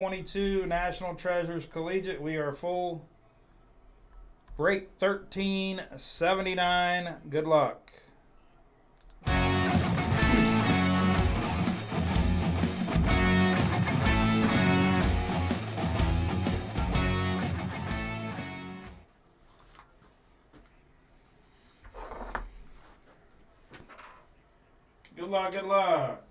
22 National Treasures Collegiate. We are full. Break 1379. Good luck. Good luck, good luck.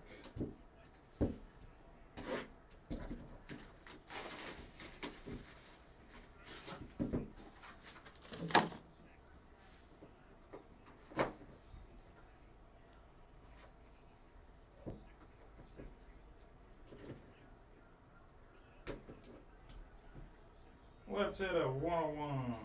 Let's hit a one-on-one.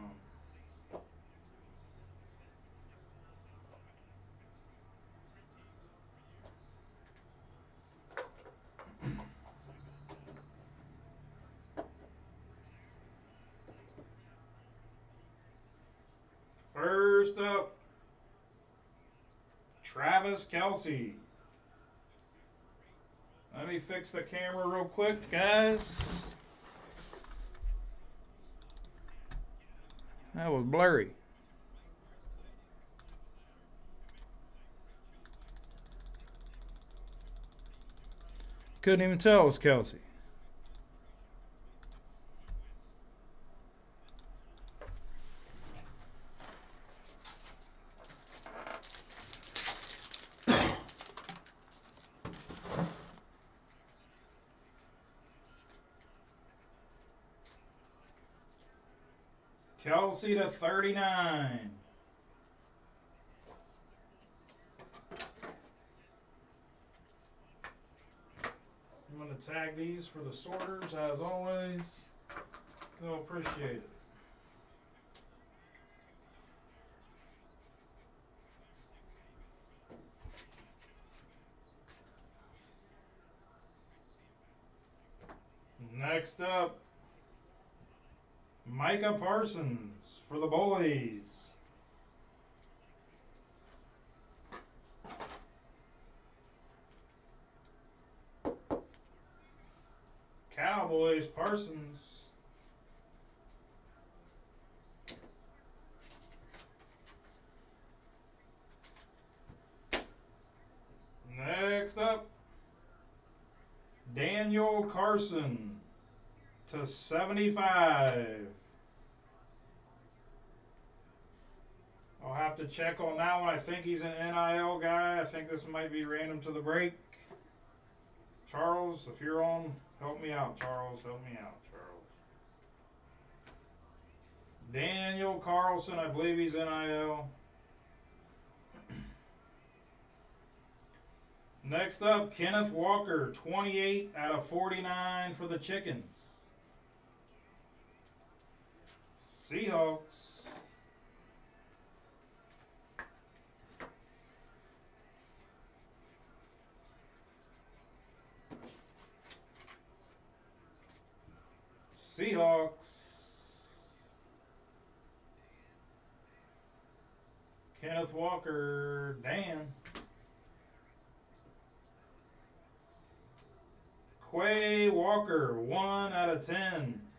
First up, Travis Kelce. Let me fix the camera real quick, guys. That was blurry. Couldn't even tell it was Kelce. Kelce to 39. I'm going to tag these for the sorters as always. They'll appreciate it. Next up, Micah Parsons for the boys. Cowboys Parsons. Next up, Daniel Carlson to 75. I'll have to check on that one. I think he's an NIL guy. I think this might be random to the break. Charles, if you're on, help me out, Charles. Help me out, Charles. Daniel Carlson, I believe he's NIL. Next up, Kenneth Walker, 28 out of 49 for the Chickens. Seahawks. Seahawks. Kenneth Walker, Dan. Quay Walker, 1 out of 10.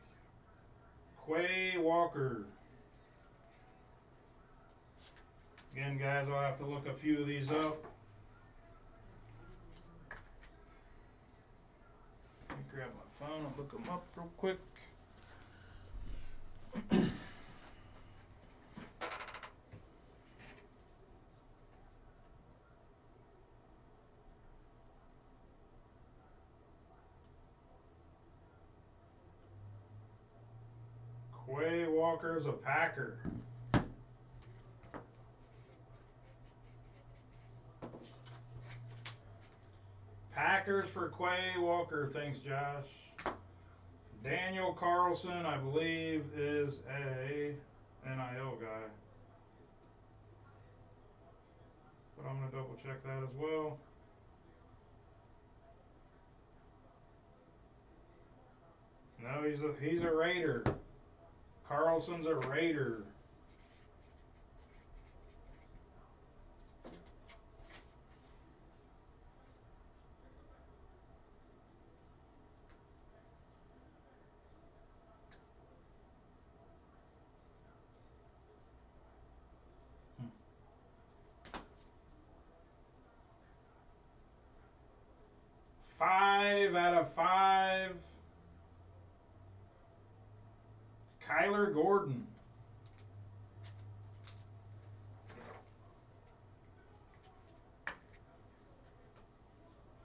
Quay Walker. Again, guys, I'll have to look a few of these up. Grab my phone and look them up real quick. Quay Walker's a Packer. Packers for Quay Walker. Thanks, Josh. Daniel Carlson, I believe, is a NIL guy. But I'm going to double check that as well. No, he's a he's a Raider. Carlson's a Raider. five out of five Kyler Gordon.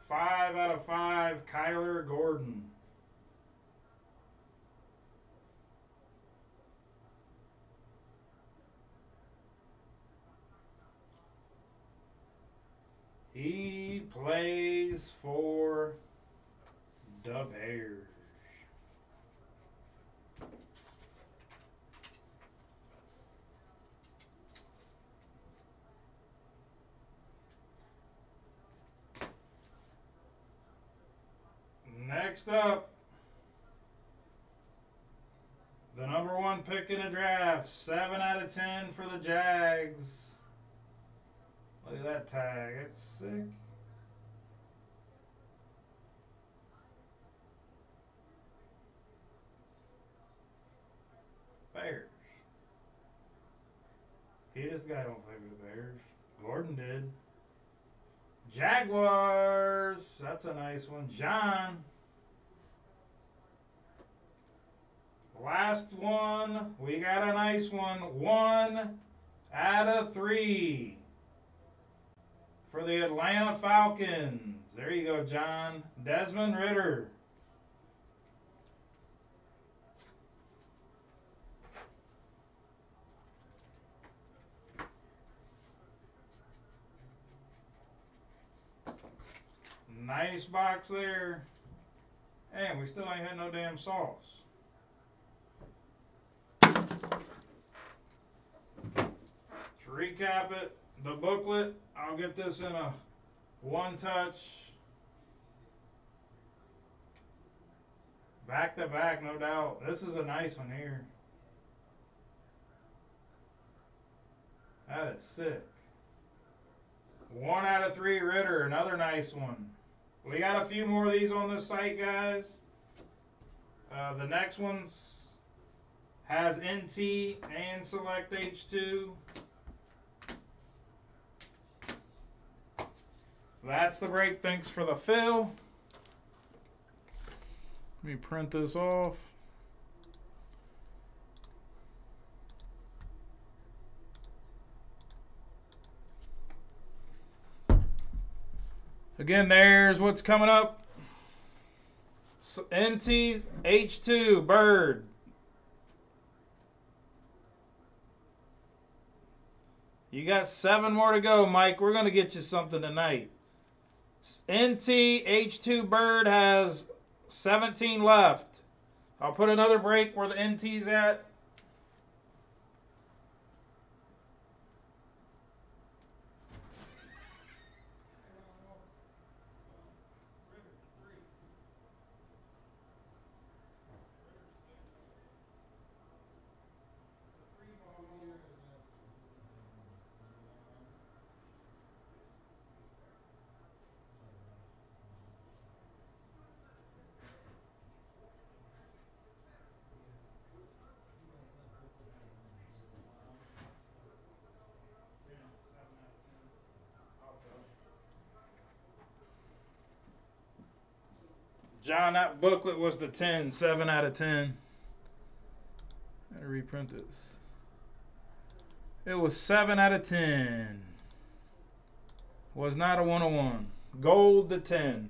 Five out of five, Kyler Gordon. He plays for the Bears. Next up, the number one pick in the draft, 7 out of 10 for the Jags. Look at that tag, it's sick. Bears. This guy don't play for the Bears. Gordon did. Jaguars. That's a nice one. John. Last one. We got a nice one. One out of three for the Atlanta Falcons. There you go, John. Desmond Ridder. Nice box there. And we still ain't had no damn sauce. Recap it, the booklet, I'll get this in a one touch. Back to back, no doubt. This is a nice one here. That is sick. One out of three Ridder, another nice one. We got a few more of these on this site, guys. Uh, the next one's has NT and Select H2. That's the break. Thanks for the fill. Let me print this off. Again, there's what's coming up. NT H2 Bird. You got seven more to go, Mike. We're going to get you something tonight. NT H2 Bird has 17 left. I'll put another break where the NT's at. John, that booklet was the 10, 7 out of 10. Gotta reprint this. It was 7 out of 10. Was not a 101. Gold to 10.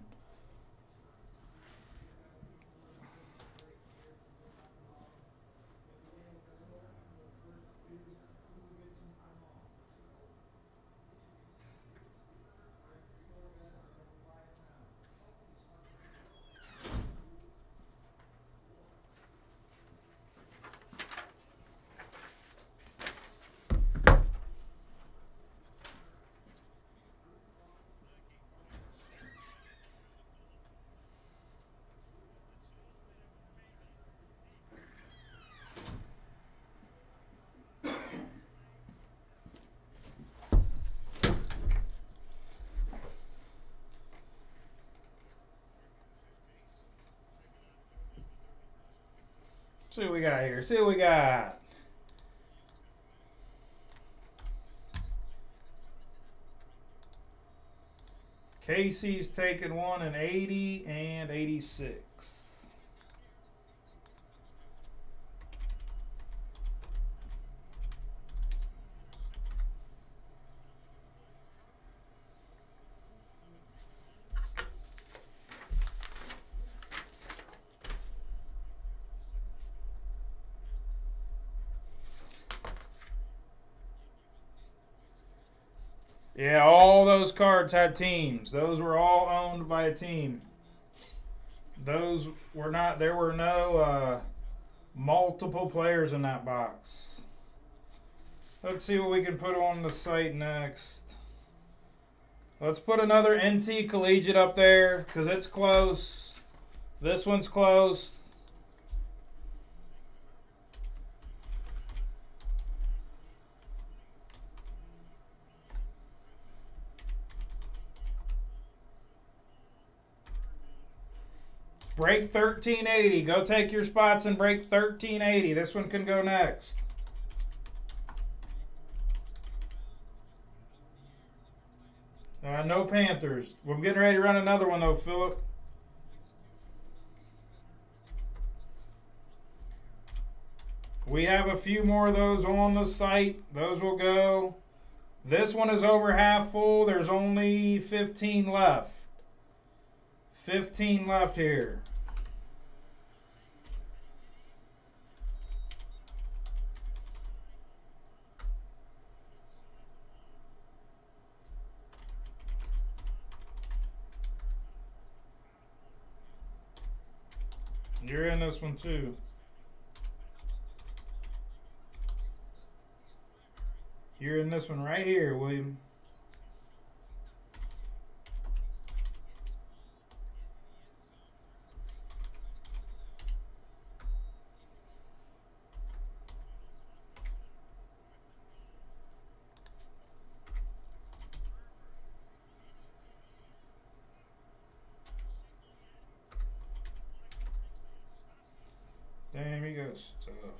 See what we got here. See what we got. Casey's taking one in 80 and 86. Yeah, all those cards had teams. Those were all owned by a team. Those were not, there were no uh, multiple players in that box. Let's see what we can put on the site next. Let's put another NT Collegiate up there because it's close. This one's close. Break 1380. Go take your spots and break 1380. This one can go next. Uh, no Panthers. We're getting ready to run another one though, Philip. We have a few more of those on the site. Those will go. This one is over half full. There's only 15 left. 15 left here. You're in this one too. You're in this one right here, William. Damn,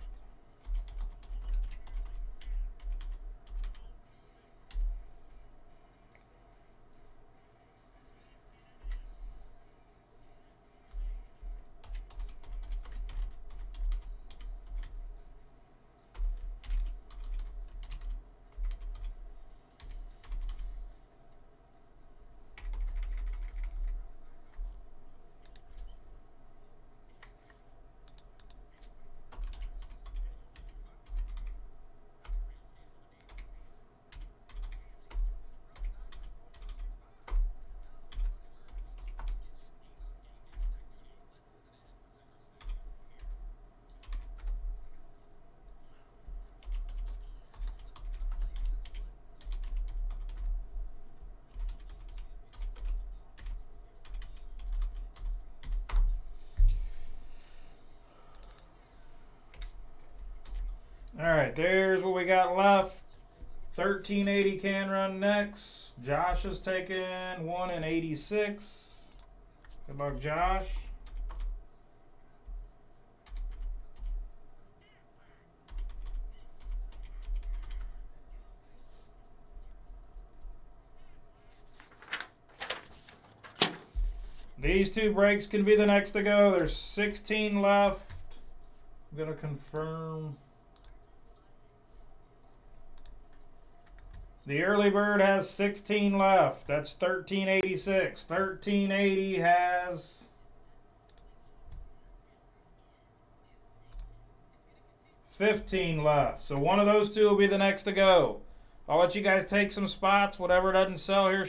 All right, there's what we got left. 1380 can run next. Josh is taking one in 86. Good luck, Josh. These two breaks can be the next to go. There's 16 left. I'm going to confirm. The early bird has 16 left. That's 1386. 1380 has Fifteen left. So one of those two will be the next to go. I'll let you guys take some spots. Whatever doesn't sell here